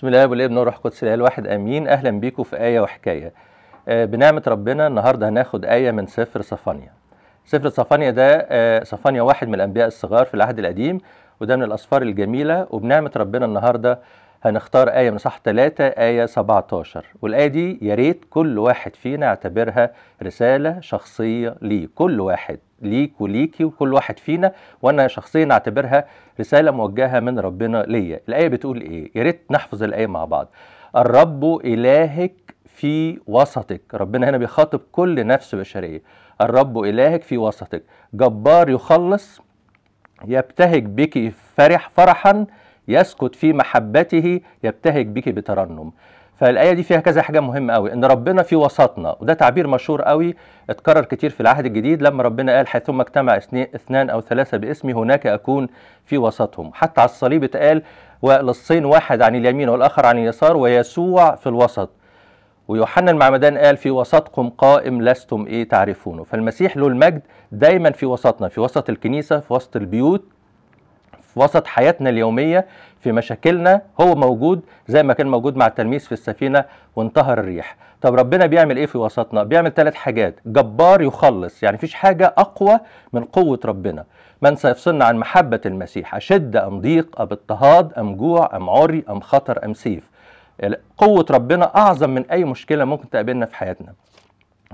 بسم الله والابن والروح القدس الإله الواحد آمين. أهلا بيكم في آية وحكاية. آه، بنعمة ربنا النهارده هناخد آية من سفر صفانيا. سفر صفانيا ده آه، صفانيا واحد من الأنبياء الصغار في العهد القديم وده من الأسفار الجميلة. وبنعمة ربنا النهارده هنختار آية من صح 3 آية 17 والآية دي يا ريت كل واحد فينا يعتبرها رسالة شخصية ليه. كل واحد. ليك وليكي وكل واحد فينا وأنا شخصيا أعتبرها رسالة موجهة من ربنا ليا. الآية بتقول إيه؟ يا ريت نحفظ الآية مع بعض. الرب إلهك في وسطك. ربنا هنا بيخاطب كل نفس بشرية. الرب إلهك في وسطك. جبار يخلص يبتهج بك فرح فرحا يسكت في محبته يبتهج بك بترنم. فالآية دي فيها كذا حاجة مهمة قوي إن ربنا في وسطنا وده تعبير مشهور قوي اتكرر كتير في العهد الجديد لما ربنا قال حيثما اجتمع اثنان أو ثلاثة باسمي هناك أكون في وسطهم. حتى على الصليب اتقال وللصين واحد عن اليمين والآخر عن اليسار ويسوع في الوسط. ويوحنا المعمدان قال في وسطكم قائم لستم إيه تعرفونه. فالمسيح له المجد دايما في وسطنا في وسط الكنيسة في وسط البيوت. في وسط حياتنا اليومية في مشاكلنا هو موجود زي ما كان موجود مع التلميذ في السفينة وانتهر الريح. طب ربنا بيعمل إيه في وسطنا؟ بيعمل ثلاث حاجات. جبار يخلص يعني مفيش حاجة أقوى من قوة ربنا. من سيفصلنا عن محبة المسيح. أشد أم ضيق أم اضطهاد أم جوع أم عري أم خطر أم سيف. قوة ربنا أعظم من أي مشكلة ممكن تقابلنا في حياتنا.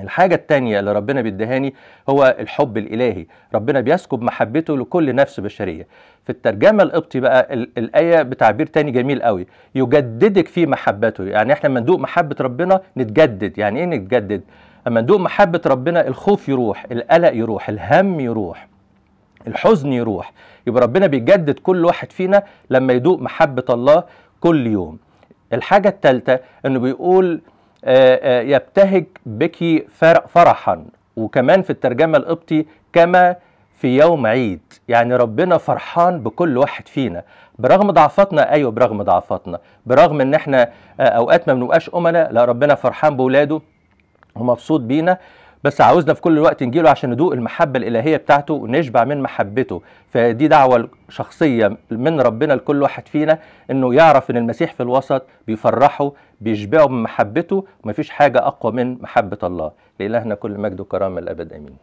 الحاجة التانية اللي ربنا بيديهاني هو الحب الإلهي. ربنا بيسكب محبته لكل نفس بشرية. في الترجمة القبطي بقى ال- الآية بتعبير تاني جميل قوي. يجددك في محبته. يعني إحنا لما ندوق محبة ربنا نتجدد. يعني إيه نتجدد؟ اما ندوق محبة ربنا الخوف يروح القلق يروح الهم يروح الحزن يروح. يبقى ربنا بيجدد كل واحد فينا لما يدوق محبة الله كل يوم. الحاجة الثالثة إنه بيقول يبتهج بك فر- فرحا. وكمان في الترجمة القبطي كما في يوم عيد. يعني ربنا فرحان بكل واحد فينا. برغم ضعفاتنا أيوه برغم ضعفاتنا. برغم إن إحنا آه، أوقات ما بنبقاش امنا لا ربنا فرحان باولاده ومبسوط بينا. بس عاوزنا في كل وقت نجيله عشان ندوق المحبة الإلهية بتاعته ونشبع من محبته. فدي دعوة شخصية من ربنا لكل واحد فينا إنه يعرف إن المسيح في الوسط بيفرحه بيشبعه من محبته ومفيش حاجة أقوى من محبة الله. لإلهنا كل مجد وكرامة الأبد آمين.